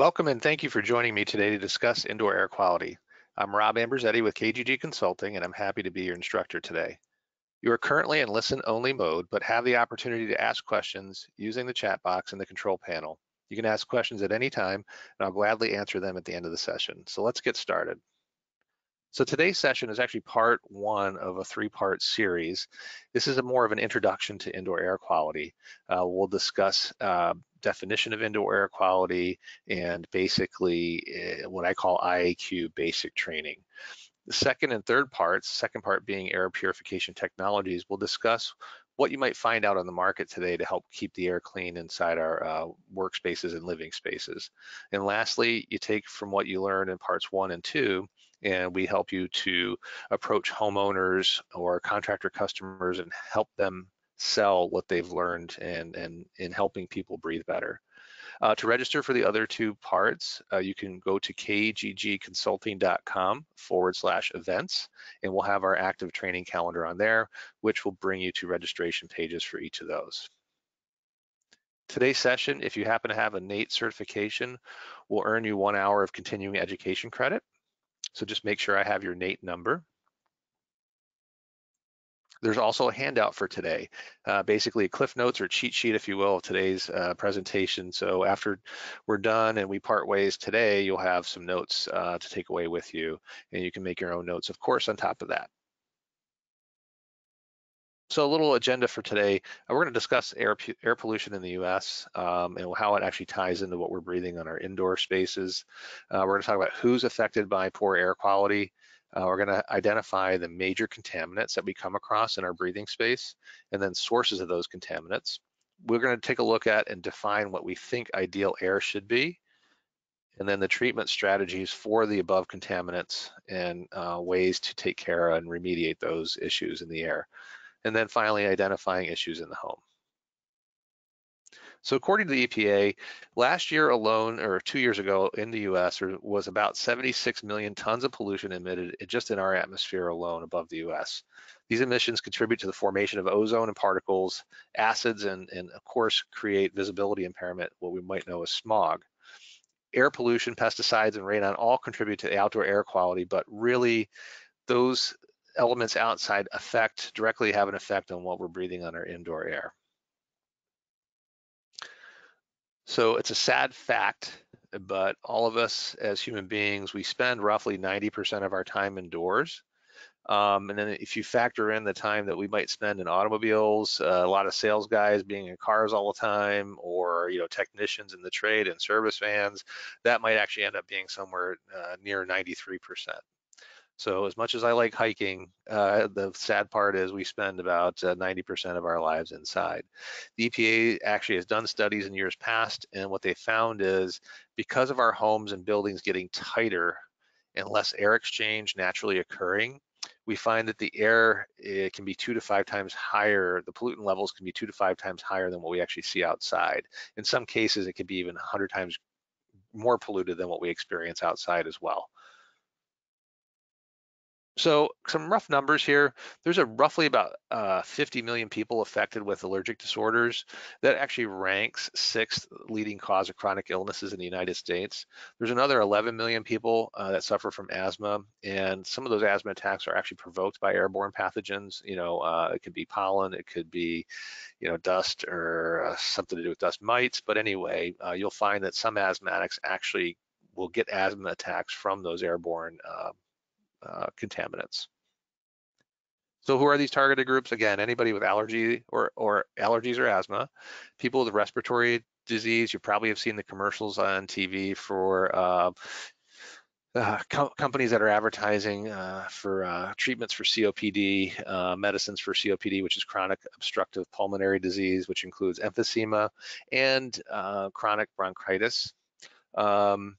Welcome and thank you for joining me today to discuss indoor air quality. I'm Rob Ambrosetti with KGG Consulting and I'm happy to be your instructor today. You are currently in listen-only mode, but have the opportunity to ask questions using the chat box in the control panel. You can ask questions at any time and I'll gladly answer them at the end of the session. So let's get started. So today's session is actually part one of a three-part series. This is a more of an introduction to indoor air quality. Uh, we'll discuss uh, definition of indoor air quality and basically uh, what I call IAQ basic training. The second and third parts, second part being air purification technologies, we'll discuss what you might find out on the market today to help keep the air clean inside our uh, workspaces and living spaces. And lastly, you take from what you learned in parts one and two and we help you to approach homeowners or contractor customers and help them sell what they've learned and, and in helping people breathe better. Uh, to register for the other two parts, uh, you can go to kggconsulting.com forward slash events, and we'll have our active training calendar on there, which will bring you to registration pages for each of those. Today's session, if you happen to have a NATE certification, will earn you one hour of continuing education credit. So just make sure I have your NATE number. There's also a handout for today, uh, basically a cliff notes or cheat sheet, if you will, of today's uh, presentation. So after we're done and we part ways today, you'll have some notes uh, to take away with you, and you can make your own notes, of course, on top of that. So a little agenda for today. Uh, we're going to discuss air, air pollution in the U.S. Um, and how it actually ties into what we're breathing on our indoor spaces. Uh, we're going to talk about who's affected by poor air quality. Uh, we're going to identify the major contaminants that we come across in our breathing space and then sources of those contaminants. We're going to take a look at and define what we think ideal air should be and then the treatment strategies for the above contaminants and uh, ways to take care and remediate those issues in the air and then finally identifying issues in the home. So according to the EPA, last year alone, or two years ago in the US, was about 76 million tons of pollution emitted just in our atmosphere alone above the US. These emissions contribute to the formation of ozone and particles, acids, and, and of course create visibility impairment, what we might know as smog. Air pollution, pesticides, and radon all contribute to the outdoor air quality, but really those elements outside affect, directly have an effect on what we're breathing on our indoor air. So it's a sad fact, but all of us as human beings, we spend roughly 90% of our time indoors. Um, and then if you factor in the time that we might spend in automobiles, uh, a lot of sales guys being in cars all the time, or you know technicians in the trade and service vans, that might actually end up being somewhere uh, near 93%. So as much as I like hiking, uh, the sad part is we spend about 90% uh, of our lives inside. The EPA actually has done studies in years past, and what they found is because of our homes and buildings getting tighter and less air exchange naturally occurring, we find that the air it can be two to five times higher, the pollutant levels can be two to five times higher than what we actually see outside. In some cases, it can be even 100 times more polluted than what we experience outside as well. So some rough numbers here. There's a roughly about uh, 50 million people affected with allergic disorders. That actually ranks sixth leading cause of chronic illnesses in the United States. There's another 11 million people uh, that suffer from asthma, and some of those asthma attacks are actually provoked by airborne pathogens. You know, uh, it could be pollen, it could be, you know, dust or uh, something to do with dust mites. But anyway, uh, you'll find that some asthmatics actually will get asthma attacks from those airborne uh, uh, contaminants. So who are these targeted groups? Again, anybody with allergy or, or allergies or asthma, people with respiratory disease. You probably have seen the commercials on TV for uh, uh, co companies that are advertising uh, for uh, treatments for COPD, uh, medicines for COPD, which is chronic obstructive pulmonary disease, which includes emphysema and uh, chronic bronchitis. Um,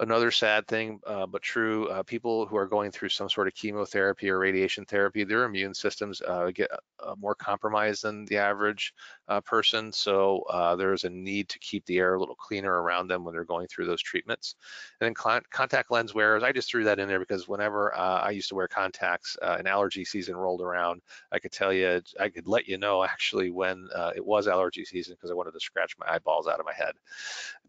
another sad thing, uh, but true, uh, people who are going through some sort of chemotherapy or radiation therapy, their immune systems uh, get uh, more compromised than the average uh, person. So uh, there's a need to keep the air a little cleaner around them when they're going through those treatments. And then contact lens wearers, I just threw that in there because whenever I used to wear contacts, an allergy season rolled around, I could tell you, I could let you know actually when it was allergy season because I wanted to scratch my eyeballs out of my head.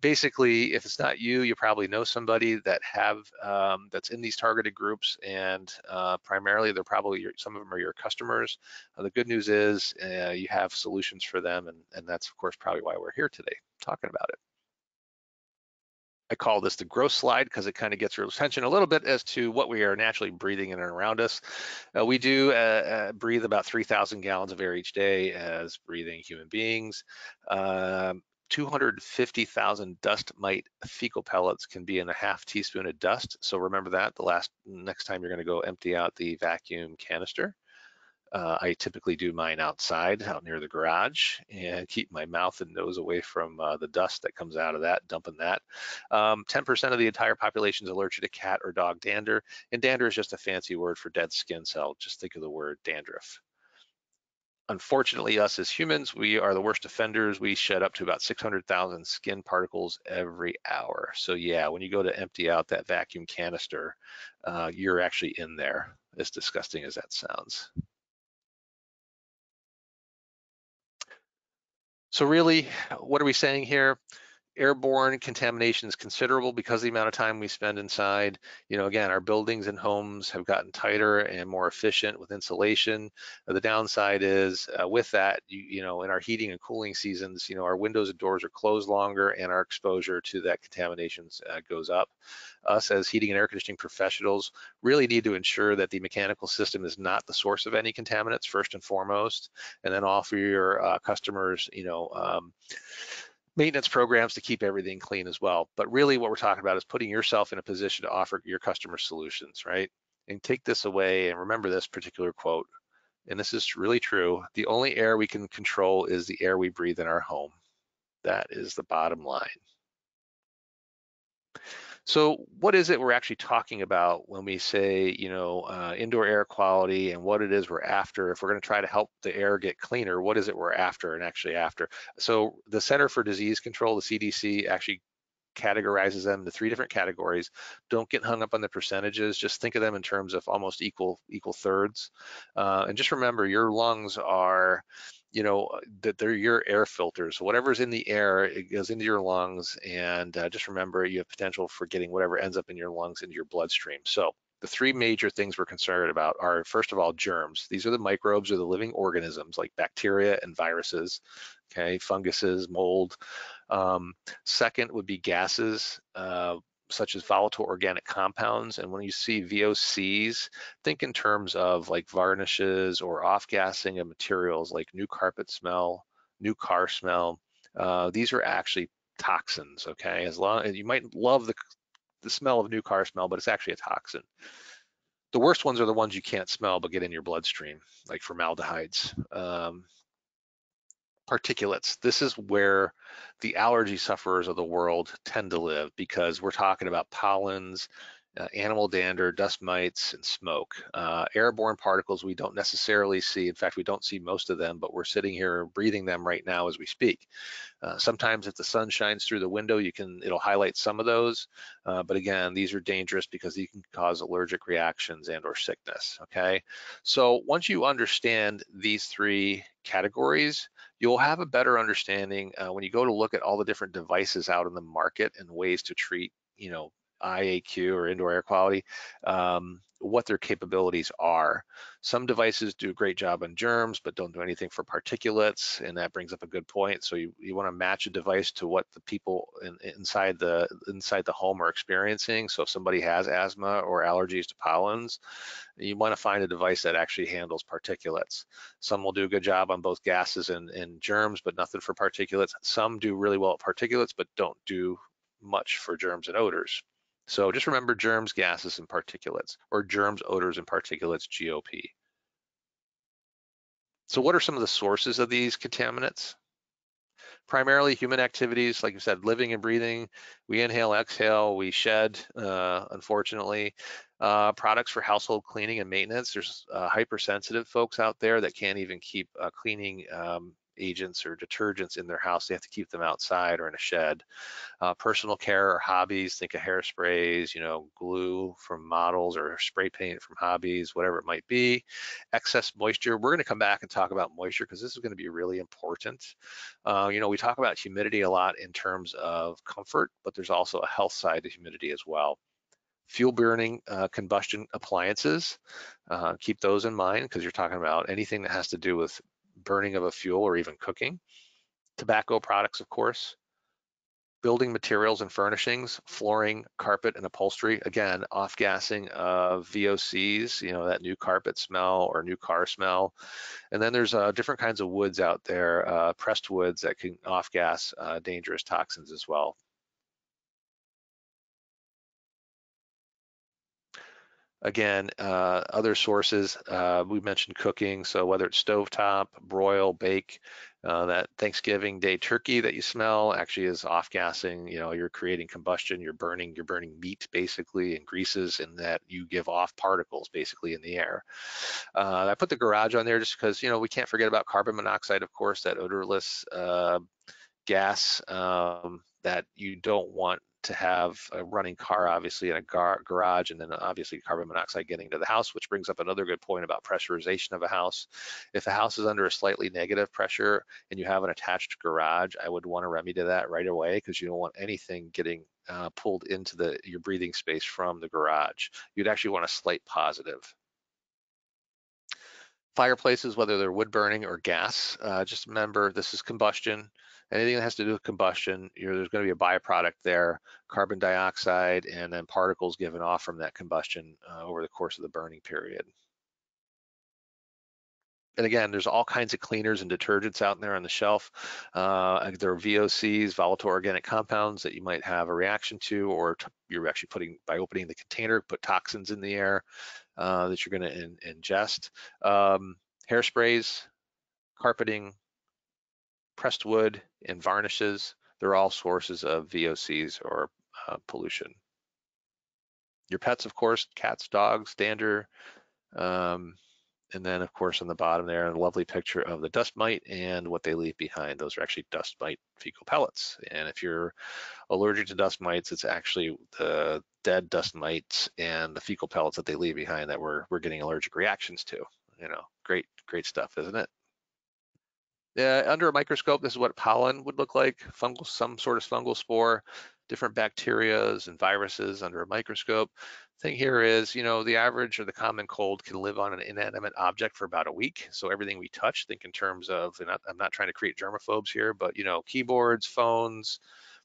Basically, if it's not you, you probably know somebody that have um, that's in these targeted groups, and uh, primarily they're probably your, some of them are your customers. Uh, the good news is uh, you have solutions for them, and, and that's of course probably why we're here today talking about it. I call this the growth slide because it kind of gets your attention a little bit as to what we are naturally breathing in and around us. Uh, we do uh, uh, breathe about 3,000 gallons of air each day as breathing human beings. Um, 250,000 dust mite fecal pellets can be in a half teaspoon of dust. So remember that the last next time you're going to go empty out the vacuum canister. Uh, I typically do mine outside, out near the garage, and keep my mouth and nose away from uh, the dust that comes out of that, dumping that. 10% um, of the entire population is allergic to cat or dog dander, and dander is just a fancy word for dead skin cell. Just think of the word dandruff unfortunately, us as humans, we are the worst offenders. We shed up to about 600,000 skin particles every hour. So yeah, when you go to empty out that vacuum canister, uh, you're actually in there, as disgusting as that sounds. So really, what are we saying here? Airborne contamination is considerable because of the amount of time we spend inside. You know, again, our buildings and homes have gotten tighter and more efficient with insulation. Uh, the downside is uh, with that, you, you, know, in our heating and cooling seasons, you know, our windows and doors are closed longer and our exposure to that contamination uh, goes up. Us as heating and air conditioning professionals really need to ensure that the mechanical system is not the source of any contaminants first and foremost, and then offer your uh, customers, you know, um, maintenance programs to keep everything clean as well. But really what we're talking about is putting yourself in a position to offer your customer solutions, right? And take this away and remember this particular quote. And this is really true. The only air we can control is the air we breathe in our home. That is the bottom line. So what is it we're actually talking about when we say, you know, uh, indoor air quality and what it is we're after? If we're going to try to help the air get cleaner, what is it we're after and actually after? So the Center for Disease Control, the CDC, actually categorizes them into three different categories. Don't get hung up on the percentages. Just think of them in terms of almost equal equal thirds. Uh, and just remember, your lungs are you know uh, that they're your air filters so whatever's in the air it goes into your lungs and uh, just remember you have potential for getting whatever ends up in your lungs into your bloodstream. So the three major things we're concerned about are first of all germs. These are the microbes or the living organisms like bacteria and viruses okay funguses mold. Um, second would be gases uh, such as volatile organic compounds. And when you see VOCs, think in terms of like varnishes or off-gassing of materials like new carpet smell, new car smell. Uh, these are actually toxins, okay? As long as you might love the, the smell of new car smell, but it's actually a toxin. The worst ones are the ones you can't smell but get in your bloodstream, like formaldehydes. Um, particulates. This is where the allergy sufferers of the world tend to live because we're talking about pollens, uh, animal dander, dust mites, and smoke. Uh, airborne particles we don't necessarily see. In fact, we don't see most of them, but we're sitting here breathing them right now as we speak. Uh, sometimes if the sun shines through the window, you can it'll highlight some of those. Uh, but again, these are dangerous because they can cause allergic reactions and or sickness, okay? So once you understand these three categories, you'll have a better understanding uh, when you go to look at all the different devices out in the market and ways to treat, you know, IAQ or indoor air quality, um, what their capabilities are. Some devices do a great job on germs, but don't do anything for particulates, and that brings up a good point. So you, you want to match a device to what the people in, inside the inside the home are experiencing. So if somebody has asthma or allergies to pollens, you want to find a device that actually handles particulates. Some will do a good job on both gases and, and germs, but nothing for particulates. Some do really well at particulates, but don't do much for germs and odors. So just remember germs, gases, and particulates, or germs, odors, and particulates, GOP. So what are some of the sources of these contaminants? primarily human activities, like you said, living and breathing. We inhale, exhale, we shed, uh, unfortunately. Uh, products for household cleaning and maintenance. There's uh, hypersensitive folks out there that can't even keep uh, cleaning um, agents or detergents in their house. They have to keep them outside or in a shed. Uh, personal care or hobbies, think of hairsprays, you know, glue from models or spray paint from hobbies, whatever it might be. Excess moisture. We're going to come back and talk about moisture because this is going to be really important. Uh, you know, we talk about humidity a lot in terms of comfort, but there's also a health side to humidity as well fuel burning uh, combustion appliances. Uh, keep those in mind because you're talking about anything that has to do with burning of a fuel or even cooking. Tobacco products, of course. Building materials and furnishings, flooring, carpet, and upholstery. Again, off-gassing of VOCs, you know, that new carpet smell or new car smell. And then there's uh, different kinds of woods out there, uh, pressed woods that can off-gas uh, dangerous toxins as well. Again, uh, other sources, uh, we mentioned cooking, so whether it's stovetop, broil, bake, uh, that Thanksgiving Day turkey that you smell actually is off-gassing. You know, you're creating combustion, you're burning, you're burning meat basically and greases, and that you give off particles basically in the air. Uh, I put the garage on there just because you know we can't forget about carbon monoxide, of course, that odorless uh, gas um, that you don't want to have a running car, obviously, in a gar garage, and then obviously carbon monoxide getting to the house, which brings up another good point about pressurization of a house. If a house is under a slightly negative pressure and you have an attached garage, I would want to remedy that right away because you don't want anything getting uh, pulled into the your breathing space from the garage. You'd actually want a slight positive fireplaces, whether they're wood burning or gas, uh, just remember this is combustion anything that has to do with combustion, there's going to be a byproduct there, carbon dioxide, and then particles given off from that combustion uh, over the course of the burning period. And again, there's all kinds of cleaners and detergents out there on the shelf. Uh, there are VOCs, volatile organic compounds that you might have a reaction to, or you're actually putting, by opening the container, put toxins in the air uh, that you're gonna in, ingest. Um, hairsprays, carpeting, pressed wood and varnishes, they're all sources of VOCs or uh, pollution. Your pets, of course, cats, dogs, dander, um, and then of course on the bottom there, a lovely picture of the dust mite and what they leave behind. Those are actually dust mite fecal pellets. And if you're allergic to dust mites, it's actually the dead dust mites and the fecal pellets that they leave behind that we're, we're getting allergic reactions to. You know, great, great stuff, isn't it? Uh, under a microscope, this is what pollen would look like, fungal, some sort of fungal spore, different bacterias and viruses under a microscope. Thing here is, you know, the average or the common cold can live on an inanimate object for about a week. So everything we touch, think in terms of, and I'm not trying to create germaphobes here, but you know, keyboards, phones,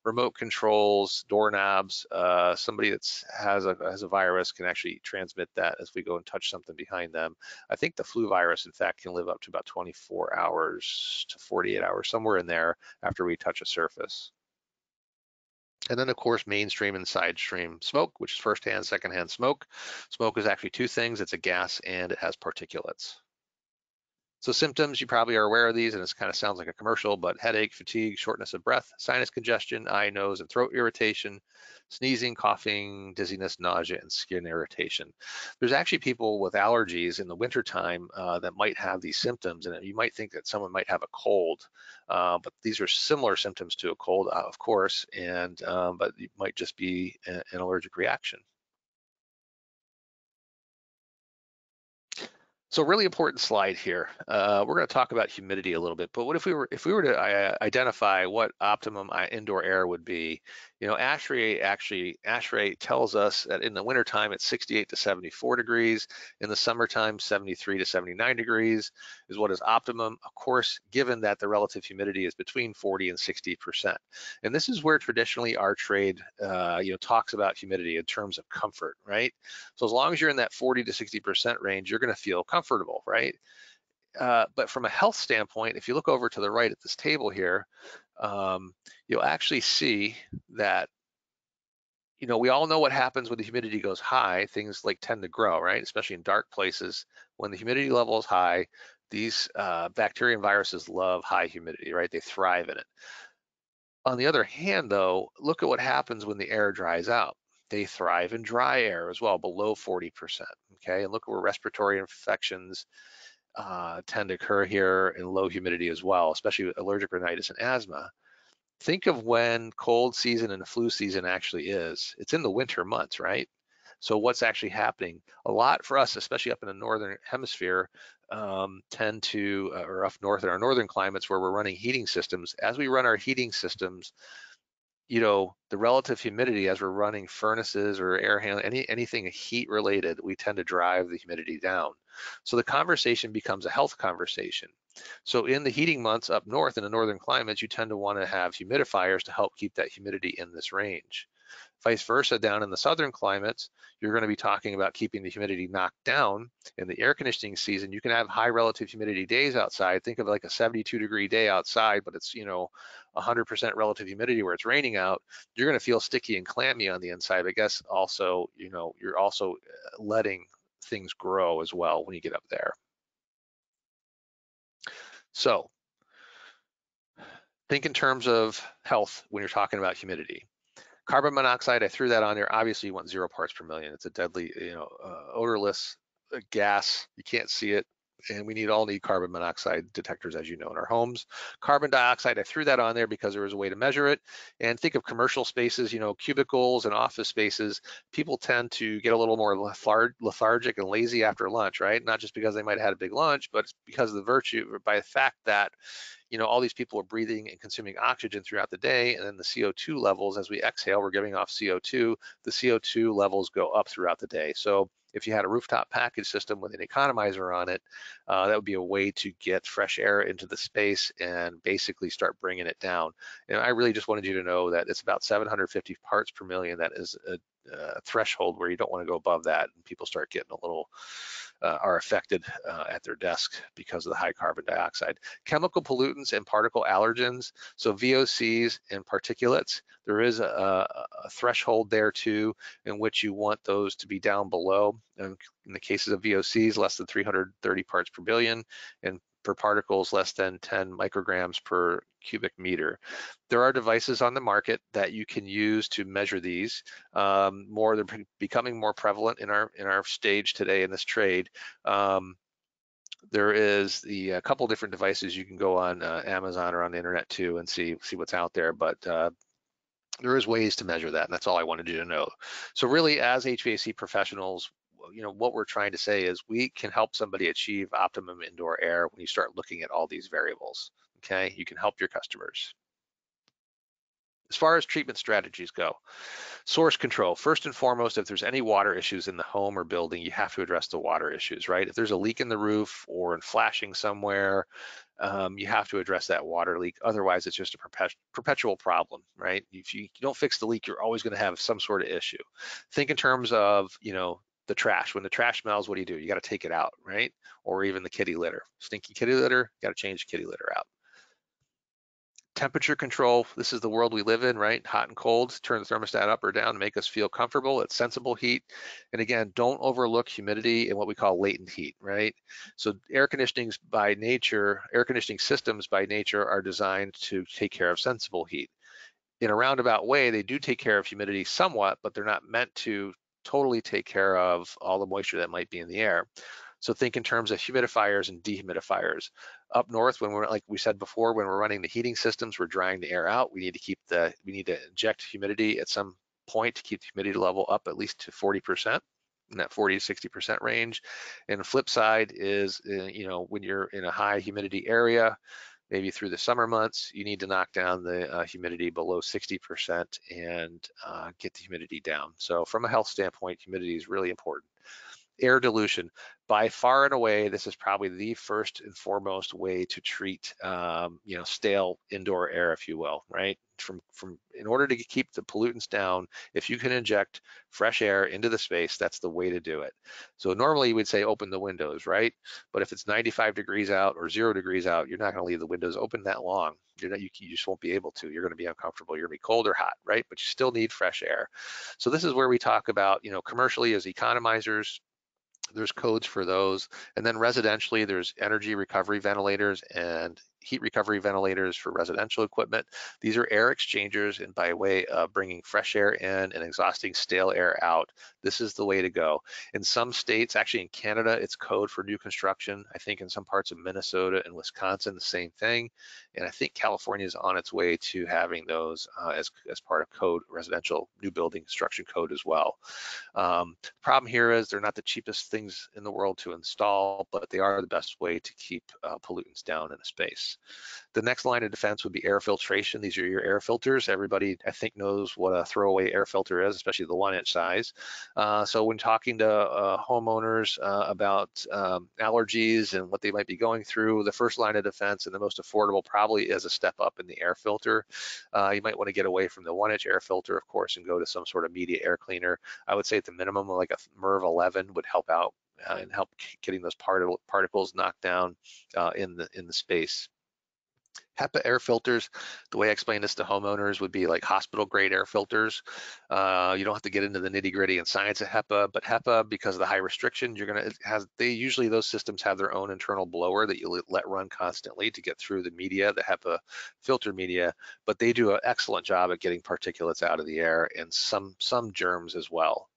remote controls, doorknobs. Uh, somebody that has a has a virus can actually transmit that as we go and touch something behind them. I think the flu virus, in fact, can live up to about 24 hours to 48 hours, somewhere in there, after we touch a surface. And then, of course, mainstream and side stream smoke, which is firsthand, secondhand smoke. Smoke is actually two things. It's a gas and it has particulates. So symptoms, you probably are aware of these and it kind of sounds like a commercial, but headache, fatigue, shortness of breath, sinus congestion, eye, nose, and throat irritation, sneezing, coughing, dizziness, nausea, and skin irritation. There's actually people with allergies in the wintertime uh, that might have these symptoms and you might think that someone might have a cold, uh, but these are similar symptoms to a cold, uh, of course, and um, but it might just be a, an allergic reaction. So really important slide here. Uh, we're going to talk about humidity a little bit, but what if we were if we were to uh, identify what optimum uh, indoor air would be? You know, ASHRAE actually ASHRAE tells us that in the wintertime it's 68 to 74 degrees, in the summertime 73 to 79 degrees is what is optimum. Of course, given that the relative humidity is between 40 and 60 percent, and this is where traditionally our trade uh, you know talks about humidity in terms of comfort, right? So as long as you're in that 40 to 60 percent range, you're going to feel comfortable, right? Uh, but from a health standpoint, if you look over to the right at this table here, um, you'll actually see that, you know, we all know what happens when the humidity goes high, things like tend to grow, right? Especially in dark places. When the humidity level is high, these uh, bacteria and viruses love high humidity, right? They thrive in it. On the other hand, though, look at what happens when the air dries out. They thrive in dry air as well, below 40%. Okay, and look at where respiratory infections uh, tend to occur here in low humidity as well, especially allergic rhinitis and asthma. Think of when cold season and flu season actually is. It's in the winter months, right? So what's actually happening? A lot for us, especially up in the northern hemisphere, um, tend to, uh, or up north in our northern climates where we're running heating systems. As we run our heating systems, you know, the relative humidity as we're running furnaces or air handling, any, anything heat related, we tend to drive the humidity down. So the conversation becomes a health conversation. So in the heating months up north in the northern climates, you tend to want to have humidifiers to help keep that humidity in this range. Vice versa, down in the southern climates, you're going to be talking about keeping the humidity knocked down. In the air conditioning season, you can have high relative humidity days outside. Think of like a 72 degree day outside, but it's, you know, 100% relative humidity where it's raining out. You're going to feel sticky and clammy on the inside. I guess also, you know, you're also uh, letting things grow as well when you get up there. So think in terms of health when you're talking about humidity. Carbon monoxide, I threw that on there. Obviously, you want zero parts per million. It's a deadly, you know, uh, odorless uh, gas. You can't see it. And we need all need carbon monoxide detectors, as you know, in our homes. Carbon dioxide, I threw that on there because there was a way to measure it. And think of commercial spaces, you know, cubicles and office spaces. People tend to get a little more lethargic and lazy after lunch, right? Not just because they might have had a big lunch, but it's because of the virtue, by the fact that you know, all these people are breathing and consuming oxygen throughout the day, and then the CO2 levels, as we exhale, we're giving off CO2, the CO2 levels go up throughout the day. So if you had a rooftop package system with an economizer on it, uh, that would be a way to get fresh air into the space and basically start bringing it down. And I really just wanted you to know that it's about 750 parts per million. That is a, a threshold where you don't want to go above that, and people start getting a little uh, are affected uh, at their desk because of the high carbon dioxide. Chemical pollutants and particle allergens, so VOCs and particulates, there is a, a threshold there too in which you want those to be down below. in the cases of VOCs, less than 330 parts per billion, and for particles less than 10 micrograms per cubic meter. There are devices on the market that you can use to measure these. Um, more, they're becoming more prevalent in our in our stage today in this trade. Um, there is the a couple different devices you can go on uh, Amazon or on the internet too and see see what's out there, but uh, there is ways to measure that, and that's all I wanted you to know. So really, as HVAC professionals, you know what we're trying to say is we can help somebody achieve optimum indoor air when you start looking at all these variables okay? You can help your customers. As far as treatment strategies go source control. First and foremost if there's any water issues in the home or building you have to address the water issues right? If there's a leak in the roof or in flashing somewhere um, you have to address that water leak. Otherwise it's just a perpet perpetual problem right? If you don't fix the leak you're always going to have some sort of issue. Think in terms of you know the trash. When the trash smells, what do you do? You got to take it out, right? Or even the kitty litter. Stinky kitty litter, got to change the kitty litter out. Temperature control, this is the world we live in, right? Hot and cold, turn the thermostat up or down to make us feel comfortable. It's sensible heat. And again, don't overlook humidity and what we call latent heat, right? So air conditionings by nature, air conditioning systems by nature are designed to take care of sensible heat in a roundabout way, they do take care of humidity somewhat, but they're not meant to totally take care of all the moisture that might be in the air. So think in terms of humidifiers and dehumidifiers. Up north, when we're like we said before, when we're running the heating systems, we're drying the air out. We need to keep the we need to inject humidity at some point to keep the humidity level up at least to 40% in that 40 to 60% range. And the flip side is, uh, you know, when you're in a high humidity area, maybe through the summer months, you need to knock down the uh, humidity below 60% and uh, get the humidity down. So from a health standpoint, humidity is really important. Air dilution, by far and away, this is probably the first and foremost way to treat, um, you know, stale indoor air, if you will, right? From from in order to keep the pollutants down, if you can inject fresh air into the space, that's the way to do it. So normally you would say open the windows, right? But if it's 95 degrees out or zero degrees out, you're not going to leave the windows open that long. You're not, you, you just won't be able to. You're going to be uncomfortable. You're going to be cold or hot, right? But you still need fresh air. So this is where we talk about, you know, commercially as economizers, there's codes for those. And then residentially, there's energy recovery ventilators and heat recovery ventilators for residential equipment. These are air exchangers and by way of bringing fresh air in and exhausting stale air out, this is the way to go. In some states, actually in Canada, it's code for new construction. I think in some parts of Minnesota and Wisconsin, the same thing. And I think California is on its way to having those uh, as, as part of code, residential new building construction code as well. Um, the problem here is they're not the cheapest things in the world to install, but they are the best way to keep uh, pollutants down in a space. The next line of defense would be air filtration. These are your air filters. Everybody, I think, knows what a throwaway air filter is, especially the one inch size. Uh, so when talking to uh, homeowners uh, about um, allergies and what they might be going through, the first line of defense and the most affordable probably is a step up in the air filter. Uh, you might want to get away from the one inch air filter, of course, and go to some sort of media air cleaner. I would say at the minimum, like a MERV 11 would help out uh, and help getting those particle, particles knocked down uh, in the in the space. HEPA air filters, the way I explain this to homeowners would be like hospital grade air filters. Uh, you don't have to get into the nitty gritty and science of HEPA, but HEPA, because of the high restriction, you're gonna have, they usually, those systems have their own internal blower that you let run constantly to get through the media, the HEPA filter media, but they do an excellent job at getting particulates out of the air and some, some germs as well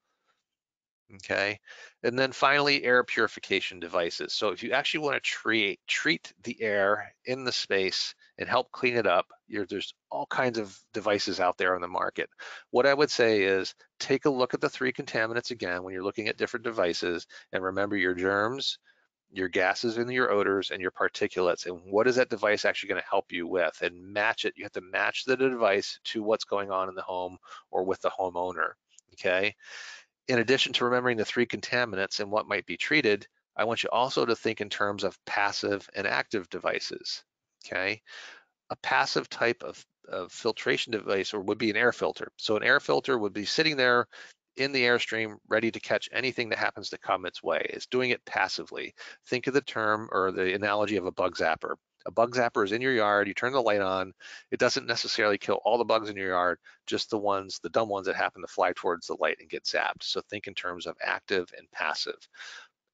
okay? And then finally, air purification devices. So if you actually want to treat, treat the air in the space and help clean it up, there's all kinds of devices out there on the market. What I would say is take a look at the three contaminants again when you're looking at different devices and remember your germs, your gases and your odors and your particulates and what is that device actually going to help you with and match it you have to match the device to what's going on in the home or with the homeowner okay in addition to remembering the three contaminants and what might be treated, I want you also to think in terms of passive and active devices, okay? A passive type of, of filtration device or would be an air filter. So an air filter would be sitting there in the airstream ready to catch anything that happens to come its way. It's doing it passively. Think of the term or the analogy of a bug zapper. A bug zapper is in your yard, you turn the light on, it doesn't necessarily kill all the bugs in your yard, just the ones, the dumb ones that happen to fly towards the light and get zapped. So think in terms of active and passive.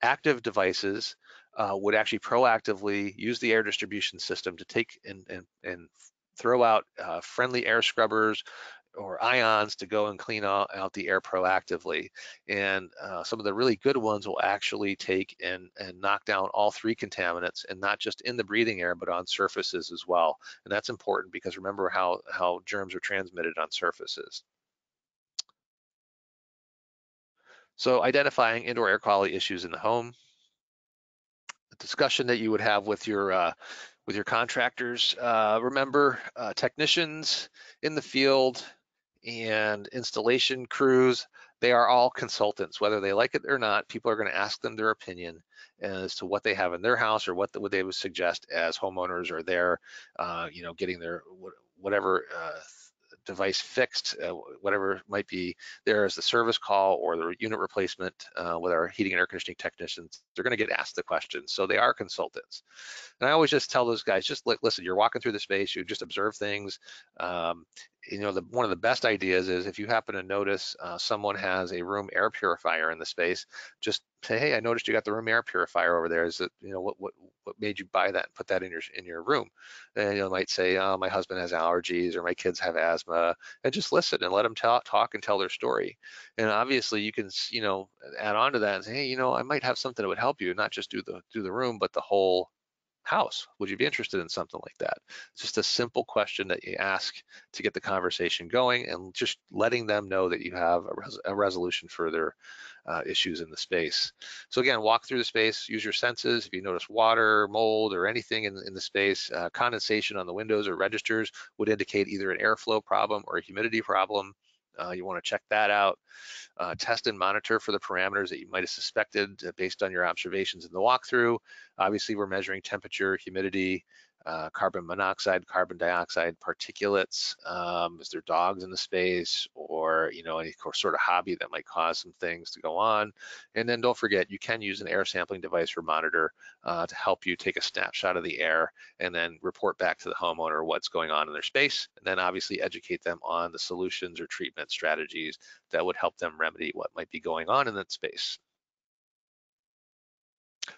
Active devices uh, would actually proactively use the air distribution system to take and, and, and throw out uh, friendly air scrubbers, or ions to go and clean out, out the air proactively. And uh, some of the really good ones will actually take and, and knock down all three contaminants and not just in the breathing air, but on surfaces as well. And that's important because remember how, how germs are transmitted on surfaces. So identifying indoor air quality issues in the home, the discussion that you would have with your uh, with your contractors. Uh, remember, uh, technicians in the field and installation crews, they are all consultants, whether they like it or not. People are going to ask them their opinion as to what they have in their house or what, what they would suggest as homeowners or their, uh, you know, getting their whatever uh, device fixed, uh, whatever might be there as the service call or the unit replacement uh, with our heating and air conditioning technicians, they're gonna get asked the questions. So they are consultants. And I always just tell those guys, just listen, you're walking through the space, you just observe things. Um, you know, the, one of the best ideas is if you happen to notice uh, someone has a room air purifier in the space, just say, hey, I noticed you got the room air purifier over there. Is it, you know, what what what made you buy that and put that in your in your room? And you might say, oh, my husband has allergies or my kids have asthma, and just listen and let them talk talk and tell their story. And obviously, you can you know add on to that and say, hey, you know, I might have something that would help you, not just do the do the room, but the whole house. Would you be interested in something like that? It's just a simple question that you ask to get the conversation going and just letting them know that you have a, res a resolution for their uh, issues in the space. So again, walk through the space, use your senses. If you notice water, mold, or anything in, in the space, uh, condensation on the windows or registers would indicate either an airflow problem or a humidity problem. Uh, you want to check that out. Uh, test and monitor for the parameters that you might have suspected uh, based on your observations in the walkthrough. Obviously, we're measuring temperature, humidity, uh, carbon monoxide, carbon dioxide, particulates. Um, is there dogs in the space or, you know, any sort of hobby that might cause some things to go on? And then don't forget, you can use an air sampling device or monitor uh, to help you take a snapshot of the air and then report back to the homeowner what's going on in their space. And then obviously educate them on the solutions or treatment strategies that would help them remedy what might be going on in that space.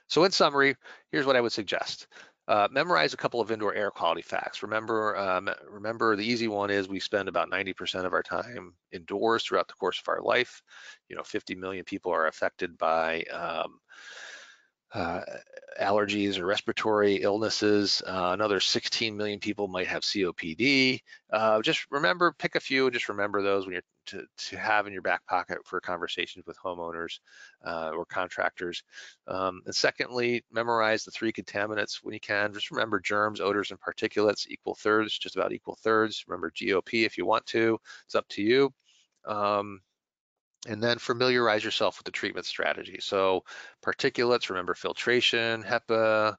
So in summary, here's what I would suggest. Uh, memorize a couple of indoor air quality facts. Remember, um, remember the easy one is we spend about 90% of our time indoors throughout the course of our life. You know, 50 million people are affected by um, uh, allergies or respiratory illnesses. Uh, another 16 million people might have COPD. Uh, just remember, pick a few, just remember those when you're to, to have in your back pocket for conversations with homeowners uh, or contractors. Um, and secondly, memorize the three contaminants when you can. Just remember germs, odors, and particulates equal thirds, just about equal thirds. Remember GOP if you want to, it's up to you. Um, and then familiarize yourself with the treatment strategy. So particulates, remember filtration, HEPA,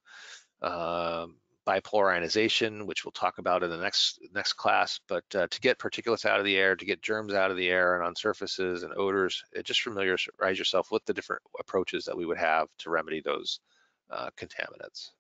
uh, bipolar ionization, which we'll talk about in the next next class. But uh, to get particulates out of the air, to get germs out of the air and on surfaces and odors, it just familiarize yourself with the different approaches that we would have to remedy those uh, contaminants.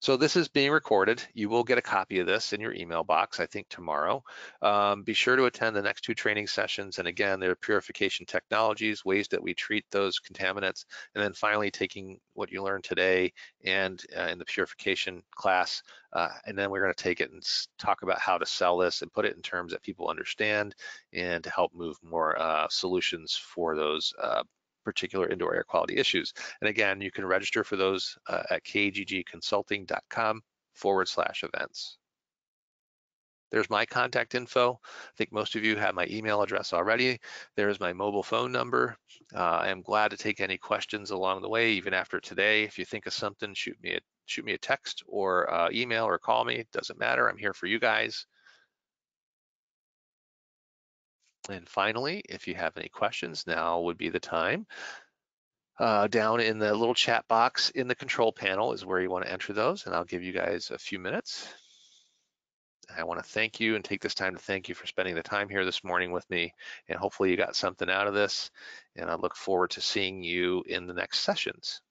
So this is being recorded. You will get a copy of this in your email box, I think tomorrow. Um, be sure to attend the next two training sessions. And again, there are purification technologies, ways that we treat those contaminants, and then finally taking what you learned today and uh, in the purification class. Uh, and then we're gonna take it and talk about how to sell this and put it in terms that people understand and to help move more uh, solutions for those uh, particular indoor air quality issues. And again, you can register for those uh, at kggconsulting.com forward slash events. There's my contact info. I think most of you have my email address already. There's my mobile phone number. Uh, I am glad to take any questions along the way, even after today. If you think of something, shoot me a shoot me a text or uh, email or call me. It doesn't matter. I'm here for you guys. And finally, if you have any questions, now would be the time. Uh, down in the little chat box in the control panel is where you want to enter those, and I'll give you guys a few minutes. I want to thank you and take this time to thank you for spending the time here this morning with me, and hopefully you got something out of this, and I look forward to seeing you in the next sessions.